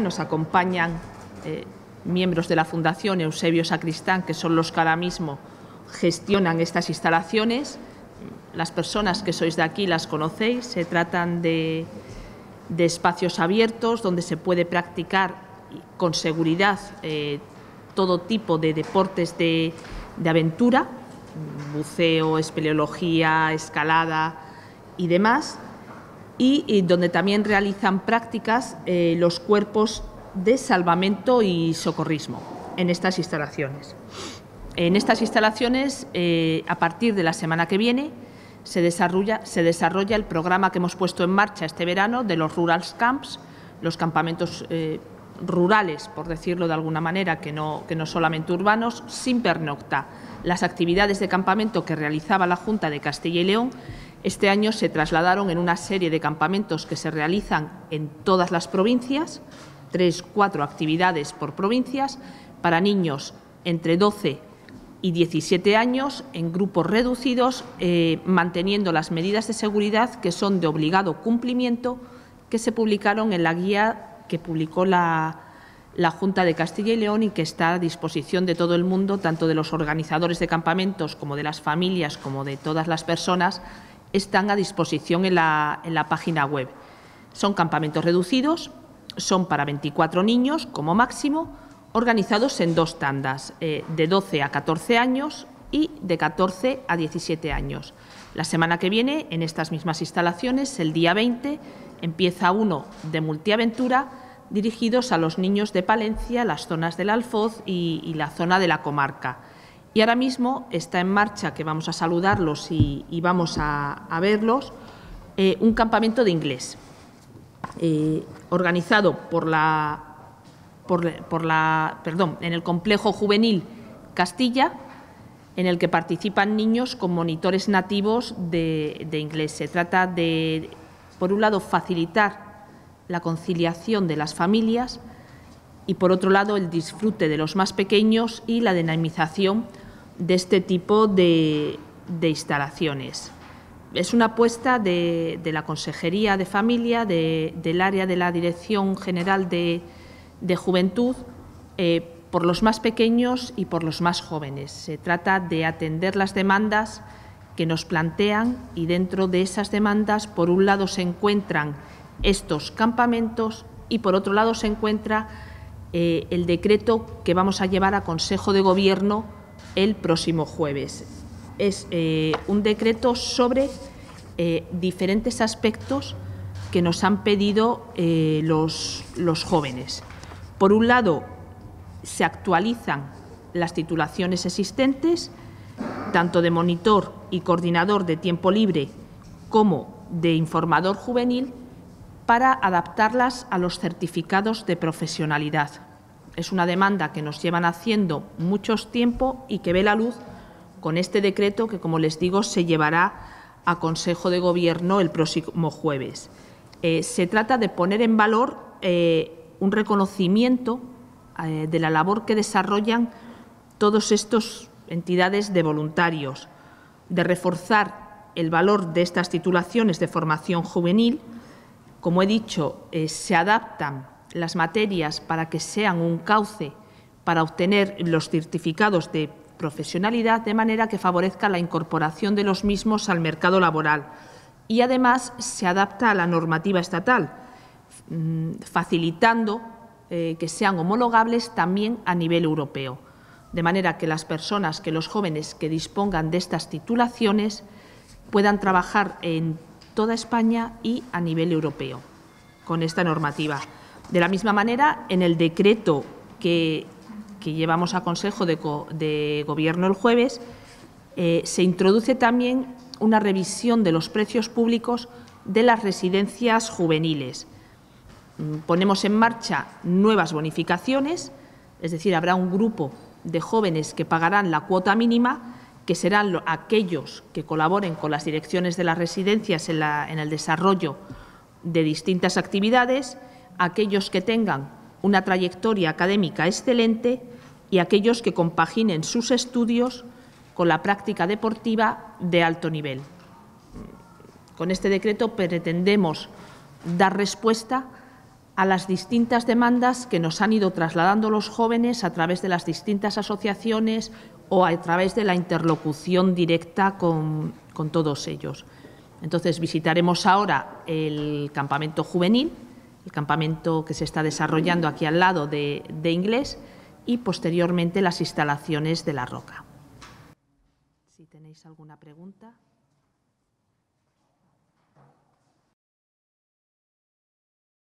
Nos acompañan eh, miembros de la Fundación Eusebio Sacristán, que son los que ahora mismo gestionan estas instalaciones. Las personas que sois de aquí las conocéis. Se tratan de, espacios abiertos donde se puede practicar con seguridad eh, todo tipo de deportes de, aventura, buceo, espeleología, escalada y demás y, donde también realizan prácticas eh, los cuerpos de salvamento y socorrismo en estas instalaciones. En estas instalaciones, eh, a partir de la semana que viene, se desarrolla, se desarrolla, el programa que hemos puesto en marcha este verano de los Rural Camps, los campamentos eh, rurales, por decirlo de alguna manera, que no, que no solamente urbanos, sin pernocta. Las actividades de campamento que realizaba la Junta de Castilla y León este año se trasladaron en una serie de campamentos que se realizan en todas las provincias, tres, cuatro actividades por provincias, para niños entre 12 y 17 años en grupos reducidos, eh, manteniendo las medidas de seguridad que son de obligado cumplimiento que se publicaron en la guía que publicó la, Junta de Castilla y León y que está a disposición de todo el mundo, tanto de los organizadores de campamentos como de las familias, como de todas las personas están a disposición en la, página web. Son campamentos reducidos, son para 24 niños como máximo, organizados en dos tandas, eh, de 12 a 14 años y de 14 a 17 años. La semana que viene, en estas mismas instalaciones, el día 20, empieza uno de multiaventura dirigidos a los niños de Palencia, las zonas del Alfoz y la zona de la comarca. Y ahora mismo está en marcha, que vamos a saludarlos y, vamos a, verlos, eh, un campamento de inglés, eh, organizado por la, por, la, perdón, en el complejo juvenil Castilla, en el que participan niños con monitores nativos de, de inglés. Se trata de, por un lado, facilitar la conciliación de las familias y, por otro lado, el disfrute de los más pequeños y la dinamización de este tipo de, instalaciones. Es una apuesta de, la Consejería de Familia, del área de la Dirección General de, Juventud, eh, por los más pequeños y por los más jóvenes. Se trata de atender las demandas que nos plantean y dentro de esas demandas, por un lado, se encuentran estos campamentos y por otro lado se encuentra eh, el decreto que vamos a llevar a Consejo de Gobierno el próximo jueves. Es eh, un decreto sobre eh, diferentes aspectos que nos han pedido los, los jóvenes. Por un lado, se actualizan las titulaciones existentes, tanto de monitor y coordinador de tiempo libre como de informador juvenil, para adaptarlas a los certificados de profesionalidad es una demanda que nos llevan haciendo mucho tiempo y que ve la luz con este decreto que, como les digo, se llevará a Consejo de Gobierno el próximo jueves. Eh, se trata de poner en valor eh, un reconocimiento eh, de la labor que desarrollan todas estas entidades de voluntarios, de reforzar el valor de estas titulaciones de formación juvenil. Como he dicho, se adaptan las materias para que sean un cauce para obtener los certificados de profesionalidad de manera que favorezca la incorporación de los mismos al mercado laboral y además se adapta a la normativa estatal, mm, facilitando eh, que sean homologables también a nivel europeo, de manera que las personas, que los jóvenes que dispongan de estas titulaciones puedan trabajar en toda España y a nivel europeo con esta normativa. De la misma manera, en el decreto que, llevamos a Consejo de, Gobierno el jueves, eh, se introduce también una revisión de los precios públicos de las residencias juveniles. Mm, ponemos en marcha nuevas bonificaciones, es decir, habrá un grupo de jóvenes que pagarán la cuota mínima, que serán aquellos que colaboren con las direcciones de las residencias en el desarrollo de distintas actividades aquellos que tengan una trayectoria académica excelente y aquellos que compaginen sus estudios con la práctica deportiva de alto nivel. Con este decreto pretendemos dar respuesta a las distintas demandas que nos han ido trasladando los jóvenes a través de las distintas asociaciones o a través de la interlocución directa con, todos ellos. Entonces, visitaremos ahora el campamento juvenil, el campamento que se está desarrollando aquí al lado de, de inglés y posteriormente las instalaciones de la roca. Si tenéis alguna pregunta.